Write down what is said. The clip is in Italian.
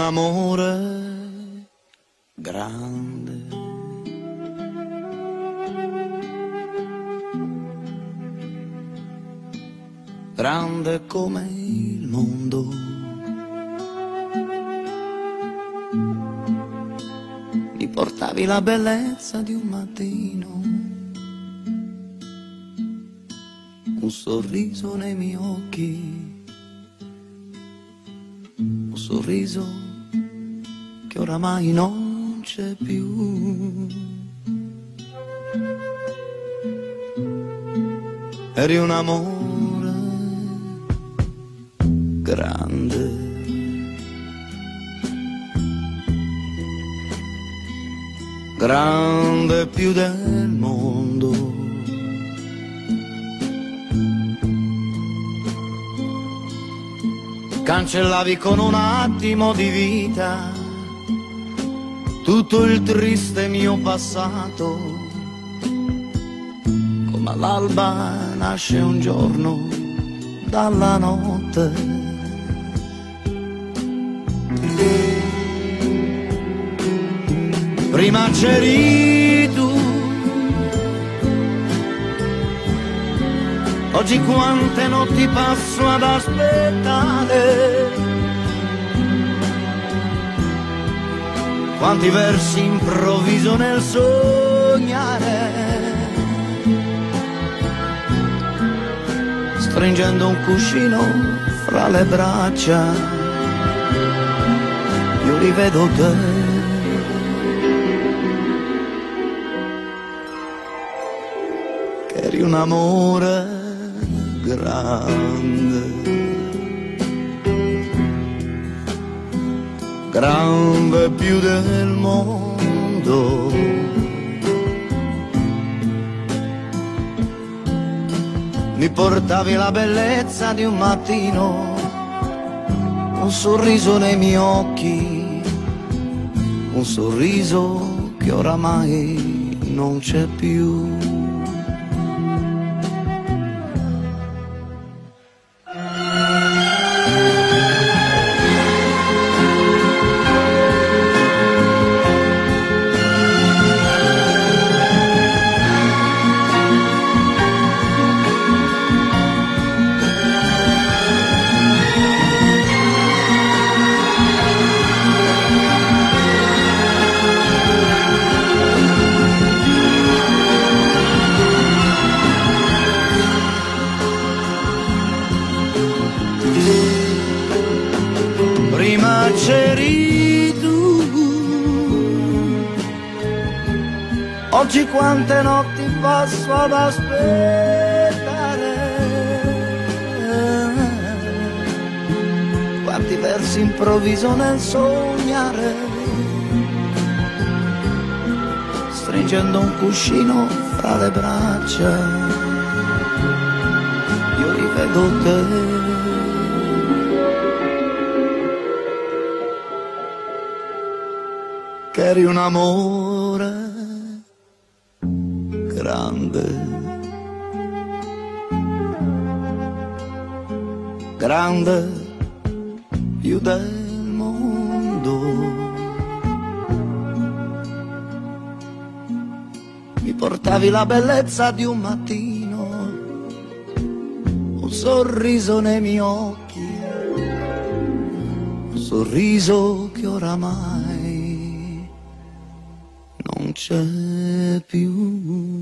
amore grande. Grande come il mondo. Mi portavi la bellezza di un mattino. Un sorriso nei miei occhi un sorriso oramai non c'è più. Eri un amore grande. Grande più del mondo. cancellavi con un attimo di vita tutto il triste mio passato. Come all'alba nasce un giorno dalla notte. Prima c'eri tu, oggi quante notti passo ad aspettare. Quanti versi improvviso nel sognare. Stringendo un cuscino fra le braccia, io rivedo te. Eri un amore grande, grande più del mondo. Mi portavi la bellezza di un mattino, un sorriso nei miei occhi, un sorriso che oramai non c'è più. Oggi quante notti passo ad aspettare. Quanti versi improvviso nel sognare. Stringendo un cuscino fra le braccia. Io rivedo te. che eri un amore grande, grande più del mondo. Mi portavi la bellezza di un mattino, un sorriso nei miei occhi, un sorriso che oramai non c'è più.